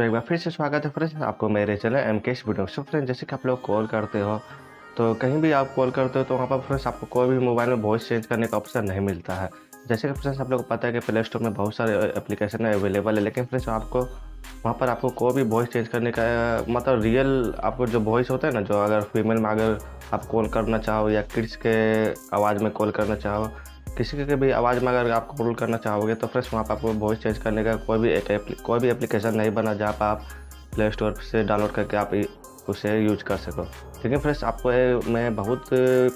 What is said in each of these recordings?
तो एक बार फिर से स्वागत है फ्रेंड्स, आपको मेरे चैनल एम के वीडियो सो फ्रेंड्स जैसे कि आप लोग कॉल करते हो तो कहीं भी आप कॉल करते हो तो वहाँ पर फ्रेंड्स आपको कोई भी मोबाइल में वॉइस चेंज करने का ऑप्शन नहीं मिलता है। जैसे कि फ्रेंड्स, आप लोग को पता है कि प्ले स्टोर में बहुत सारे एप्लीकेशन अवेलेबल है लेकिन फ्रेंड्स आपको, वहाँ पर आपको कोई भी वॉइस चेंज करने का मतलब रियल आपको जो वॉइस होता है ना, जो अगर फीमेल में अगर आप कॉल करना चाहो या किड्स के आवाज़ में कॉल करना चाहो किसी के भी आवाज़ में अगर आप कॉल करना चाहोगे तो फ्रेंड्स वहाँ पर आपको वॉइस चेंज करने का कोई भी एक कोई भी एप्लीकेशन नहीं बना जहाँ पर आप प्ले स्टोर से डाउनलोड करके आप उसे यूज़ कर सको। लेकिन फ्रेंड्स आपको मैं बहुत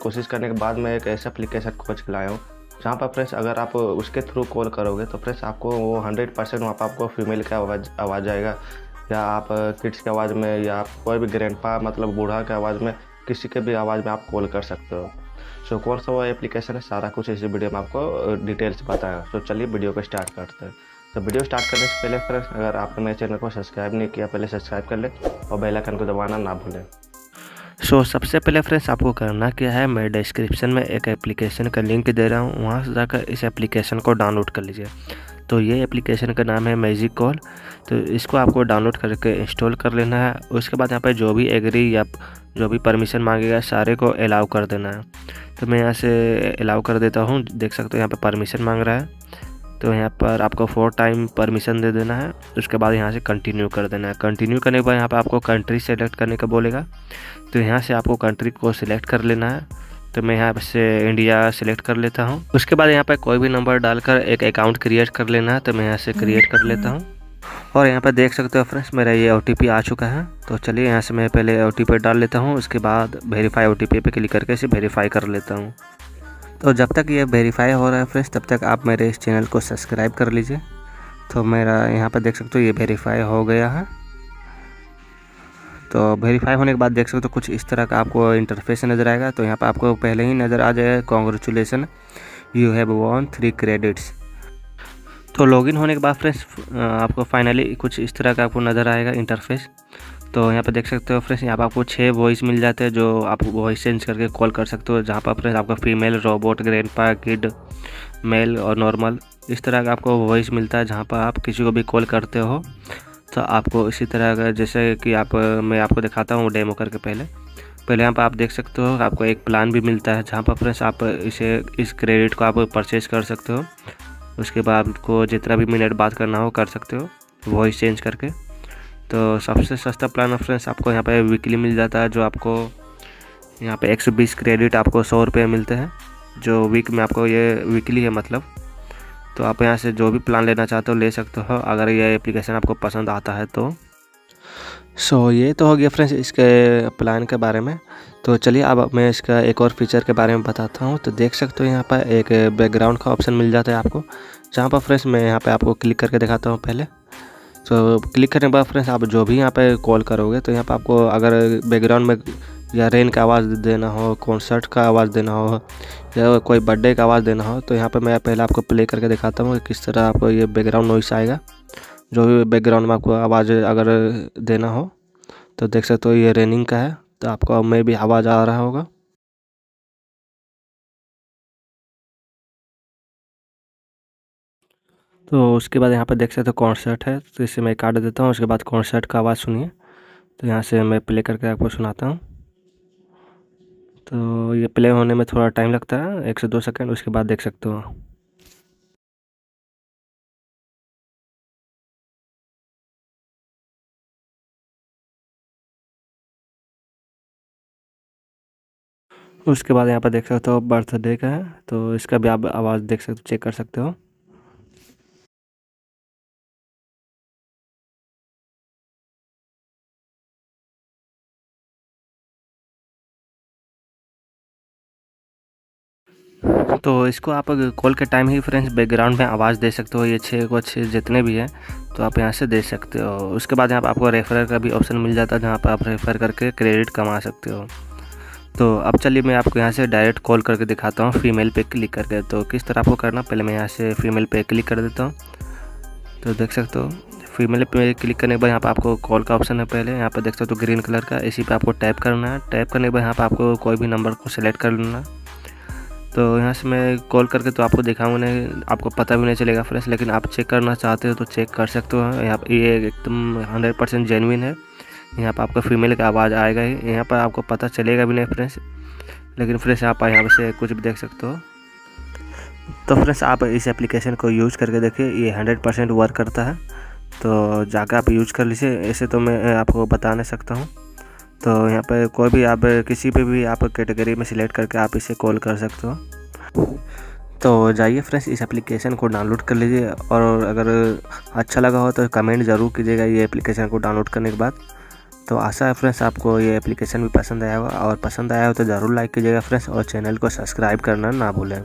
कोशिश करने के बाद मैं एक ऐसा एप्लीकेशन खोज के लाया हूँ, जहाँ पर फ्रेंड्स अगर आप उसके थ्रू कॉल करोगे तो फ्रेंड्स आपको वो हंड्रेड परसेंट वहाँ पर आपको फीमेल का आवाज़ आवाज़ आएगा। या आप किड्स की आवाज़ में, या कोई भी ग्रैंड मतलब बूढ़ा की आवाज़ में, किसी के भी आवाज़ में आप कॉल कर सकते हो। सो कौन सा वो एप्लीकेशन है? सारा कुछ इस वीडियो में आपको डिटेल्स बताएगा सो चलिए वीडियो को स्टार्ट करते हैं। तो वीडियो स्टार्ट करने से पहले फ्रेंड्स अगर आपने मेरे चैनल को सब्सक्राइब नहीं किया पहले सब्सक्राइब कर लें और बेल आइकन को दबाना ना भूलें। सो so, सबसे पहले फ्रेंड्स आपको करना क्या है? मैं डिस्क्रिप्शन में एक एप्लीकेशन का लिंक दे रहा हूँ। वहाँ से जाकर इस एप्लीकेशन को डाउनलोड कर लीजिए। तो ये एप्लीकेशन का नाम है मैजिक कॉल तो इसको आपको डाउनलोड करके इंस्टॉल कर लेना है। उसके बाद यहाँ पर जो भी एग्री या जो भी परमिशन मांगेगा, सारे को अलाउ कर देना है। तो मैं यहाँ से अलाउ कर देता हूँ। देख सकते हो यहाँ पे परमिशन मांग रहा है। तो यहाँ पर आपको फोर टाइम परमिशन दे देना है। उसके बाद यहाँ से कंटिन्यू कर देना है। कंटिन्यू करने के बाद यहाँ पर आपको कंट्री सेलेक्ट करने का बोलेगा। तो यहाँ से आपको कंट्री को सिलेक्ट कर लेना है। तो मैं यहाँ से इंडिया सेलेक्ट कर लेता हूँ। उसके बाद यहाँ पर कोई भी नंबर डालकर एक अकाउंट क्रिएट कर लेना है तो मैं यहाँ से क्रिएट कर लेता हूँ। और यहाँ पर देख सकते हो फ्रेंड्स मेरा ये ओटीपी आ चुका है। तो चलिए यहाँ से मैं पहले ओटीपी डाल लेता हूँ, उसके बाद वेरीफाई ओ पे क्लिक करके इसे वेरीफाई कर लेता हूँ। तो जब तक ये वेरीफाई हो रहा है फ्रेंड्स तब तक आप मेरे इस चैनल को सब्सक्राइब कर लीजिए। तो मेरा यहाँ पर देख सकते हो ये वेरीफाई हो गया है। तो वेरीफाई होने के बाद देख सकते हो तो कुछ इस तरह का आपको इंटरफेस नज़र आएगा। तो यहाँ पर आपको पहले ही नज़र आ जाएगा congratulations you have one three credits तो लॉगिन होने के बाद फ्रेंड्स आपको फाइनली कुछ इस तरह का आपको नज़र आएगा इंटरफेस तो यहाँ पर देख सकते हो फ्रेंड्स, यहाँ पर आपको छः वॉइस मिल जाते हैं जो आप वॉइस चेंज करके कॉल कर सकते हो, जहाँ पर फ्रेंड्स आपका female robot grandpa kid male और नॉर्मल इस तरह का आपको वॉइस मिलता है जहाँ पर आप किसी को भी कॉल करते हो। तो आपको इसी तरह का जैसे कि आप, मैं आपको दिखाता हूँ डेमो करके पहले। पहले यहाँ पर आप देख सकते हो, आपको एक प्लान भी मिलता है जहाँ पर फ्रेंड्स आप इसे, इस क्रेडिट को आप परचेज कर सकते हो। उसके बाद आपको जितना भी मिनट बात करना हो कर सकते हो वॉइस चेंज करके। तो सबसे सस्ता प्लान फ्रेंड्स आपको यहाँ पे वीकली मिल जाता है, जो आपको, यहाँ पे 120 क्रेडिट आपको सौ रुपये मिलते हैं। जो वीक में आपको ये वीकली है मतलब। तो आप यहाँ से जो भी प्लान लेना चाहते हो ले सकते हो। अगर ये एप्लीकेशन आपको पसंद आता है तो। सो so, ये तो हो गया फ्रेंड्स इसके प्लान के बारे में। तो चलिए अब मैं इसका एक और फीचर के बारे में बताता हूँ। तो देख सकते हो यहाँ पर एक बैकग्राउंड का ऑप्शन मिल जाता है आपको। जहाँ पर फ्रेंड्स मैं यहाँ पे आपको क्लिक करके दिखाता हूँ पहले। तो क्लिक करने के बाद फ्रेंड्स आप जो भी यहाँ पे कॉल करोगे तो यहाँ पर आपको अगर बैकग्राउंड में या रेन का आवाज़ देना हो कॉन्सर्ट का आवाज़ देना हो, या कोई बर्थडे का आवाज़ देना हो तो यहाँ पर मैं पहले आपको प्ले करके दिखाता हूँ कि किस तरह आपको ये बैकग्राउंड नॉइस आएगा। जो भी बैकग्राउंड में आपको आवाज़ अगर देना हो तो देख सकते हो ये रेनिंग का है तो आपको में भी आवाज़ आ रहा होगा। तो उसके बाद यहाँ पर देख सकते हो कॉन्सर्ट है तो इसे मैं काट देता हूँ, उसके बाद कॉन्सर्ट का आवाज़ सुनिए। तो यहाँ से मैं प्ले करके आपको सुनाता हूँ। तो ये प्ले होने में थोड़ा टाइम लगता है, एक से दो सेकंड उसके बाद देख सकते हो। उसके बाद यहाँ पर देख सकते हो बर्थडे का है तो इसका भी आप आवाज़ देख सकते हो चेक कर सकते हो। तो इसको आप कॉल के टाइम ही फ्रेंड्स बैकग्राउंड में आवाज़ दे सकते हो, ये छः को छः जितने भी हैं तो आप यहाँ से दे सकते हो। उसके बाद यहाँ पर आपको रेफर का भी ऑप्शन मिल जाता है, जहाँ पर आप रेफ़र करके क्रेडिट कमा सकते हो। तो अब चलिए मैं आपको यहाँ से डायरेक्ट कॉल करके दिखाता हूँ, फीमेल पे क्लिक करके। तो किस तरह आपको करना, पहले मैं यहाँ से फीमेल पे क्लिक कर देता हूँ। तो देख सकते हो, फीमेल पे क्लिक करने के बाद यहाँ पर आपको कॉल का ऑप्शन है पहले। यहाँ पर देख सकते हो ग्रीन कलर का, इसी पे आपको टैप करना है। टैप करने के बाद यहाँ पर आपको कोई भी नंबर को सिलेक्ट कर लेना। तो यहाँ से मैं कॉल करके तो आपको दिखाऊँगा नहीं आपको पता भी नहीं चलेगा फ्रेंड्स, लेकिन आप चेक करना चाहते हो तो चेक कर सकते हो। यहाँ पर ये एकदम हंड्रेड परसेंट जेनविन है। यहाँ पर आपका फीमेल का आवाज़ आएगा ही। यहाँ पर आपको पता चलेगा भी नहीं फ्रेंड्स, लेकिन फ्रेंड्स आप यहाँ से कुछ भी देख सकते हो। तो फ्रेंड्स आप इस एप्लीकेशन को यूज़ करके देखिए, ये हंड्रेड परसेंट वर्क करता है। तो जाकर आप यूज़ कर लीजिए, ऐसे तो मैं आपको बता नहीं सकता हूँ। तो यहाँ पर कोई भी आप, किसी पे भी आप कैटेगरी में सिलेक्ट करके आप इसे कॉल कर सकते हो। तो जाइए फ्रेंड्स, इस एप्लीकेशन को डाउनलोड कर लीजिए और अगर अच्छा लगा हो तो कमेंट ज़रूर कीजिएगा ये एप्लीकेशन को डाउनलोड करने के बाद। तो आशा है फ्रेंड्स, आपको ये एप्लीकेशन भी पसंद आया होगा और पसंद आया हो तो ज़रूर लाइक कीजिएगा फ्रेंड्स और चैनल को सब्सक्राइब करना ना भूलें।